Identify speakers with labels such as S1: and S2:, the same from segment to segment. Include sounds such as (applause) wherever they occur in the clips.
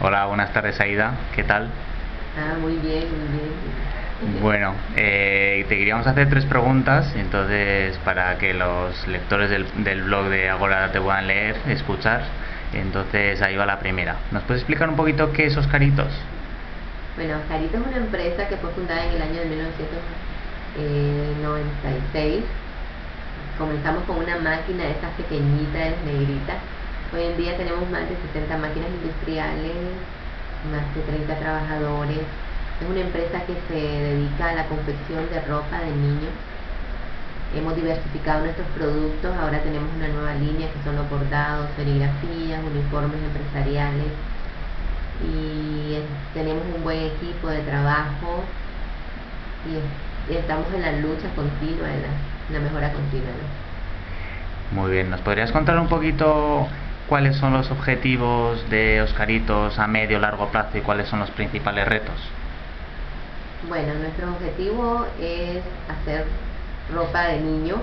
S1: Hola, buenas tardes Aida, ¿qué tal?
S2: Ah, muy bien, muy bien.
S1: Bueno, eh, te queríamos hacer tres preguntas, entonces para que los lectores del, del blog de Agora te puedan leer, escuchar. Entonces ahí va la primera. ¿Nos puedes explicar un poquito qué es Oscaritos?
S2: Bueno, Oscaritos es una empresa que fue fundada en el año de 1996. Comenzamos con una máquina de esas pequeñitas, negritas. Hoy en día tenemos más de 60 máquinas industriales, más de 30 trabajadores. Es una empresa que se dedica a la confección de ropa de niños hemos diversificado nuestros productos, ahora tenemos una nueva línea que son los bordados, serigrafías, uniformes empresariales y tenemos un buen equipo de trabajo y, estamos en la lucha continua, en la, mejora continua.
S1: Muy bien, ¿nos podrías contar un poquito cuáles son los objetivos de Oscaritos a medio largo plazo y cuáles son los principales retos?
S2: Bueno, nuestro objetivo es hacer ropa de niño,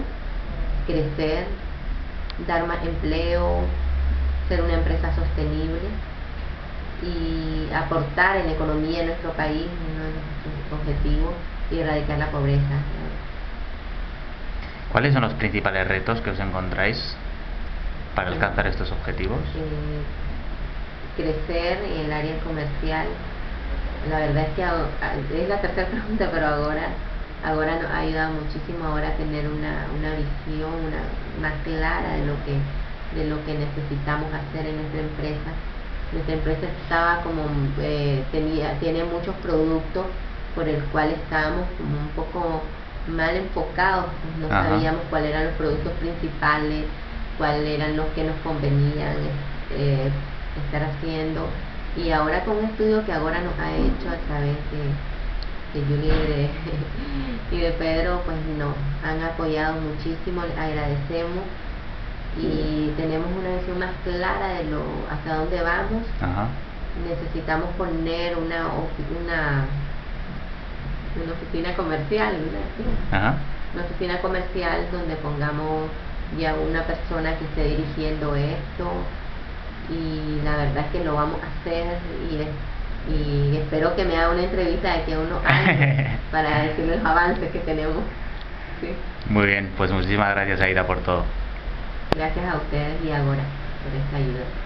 S2: crecer, dar más empleo, ser una empresa sostenible y aportar en la economía de nuestro país, uno de nuestros objetivos, y erradicar la pobreza.
S1: ¿Cuáles son los principales retos que os encontráis para alcanzar estos objetivos?
S2: Eh, crecer en el área comercial. La verdad es que es la tercera (laughs) pregunta, pero ahora ahora nos ha ayudado muchísimo ahora a tener una, una visión una, más clara de lo que de lo que necesitamos hacer en nuestra empresa nuestra empresa estaba como eh, tenía tiene muchos productos por el cual estábamos como un poco mal enfocados no sabíamos cuáles eran los productos principales cuáles eran los que nos convenían eh, estar haciendo. Y ahora con un estudio que ahora nos ha hecho a través de de Julie (laughs) y de, Pedro pues nos han apoyado muchísimo, les agradecemos. Y tenemos una visión más clara de lo hasta dónde vamos. Necesitamos poner una, una, una oficina comercial, una oficina comercial donde pongamos ya una persona que esté dirigiendo esto y la verdad es que lo vamos a hacer y es y espero que me haga una entrevista de aquí a unos años (laughs) para decir los avances que tenemos.
S1: Muy bien, pues muchísimas gracias Aida por todo.
S2: Gracias a ustedes y ahora por esta ayuda.